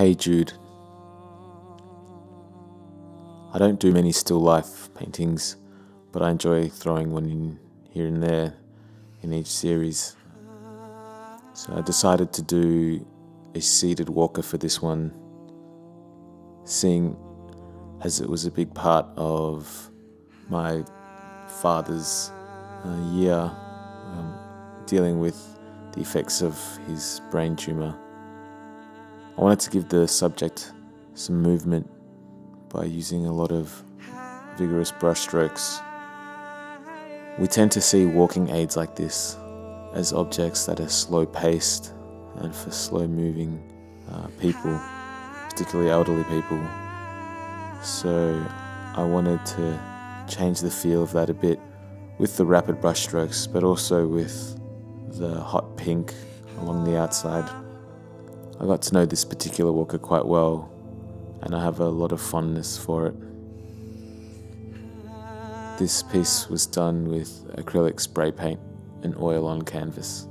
Hey Jude. I don't do many still life paintings, but I enjoy throwing one in here and there in each series. So I decided to do a seated walker for this one, seeing as it was a big part of my father's uh, year um, dealing with the effects of his brain tumor. I wanted to give the subject some movement by using a lot of vigorous brushstrokes. We tend to see walking aids like this as objects that are slow paced and for slow moving uh, people, particularly elderly people. So I wanted to change the feel of that a bit with the rapid brushstrokes, but also with the hot pink along the outside. I got to know this particular walker quite well and I have a lot of fondness for it. This piece was done with acrylic spray paint and oil on canvas.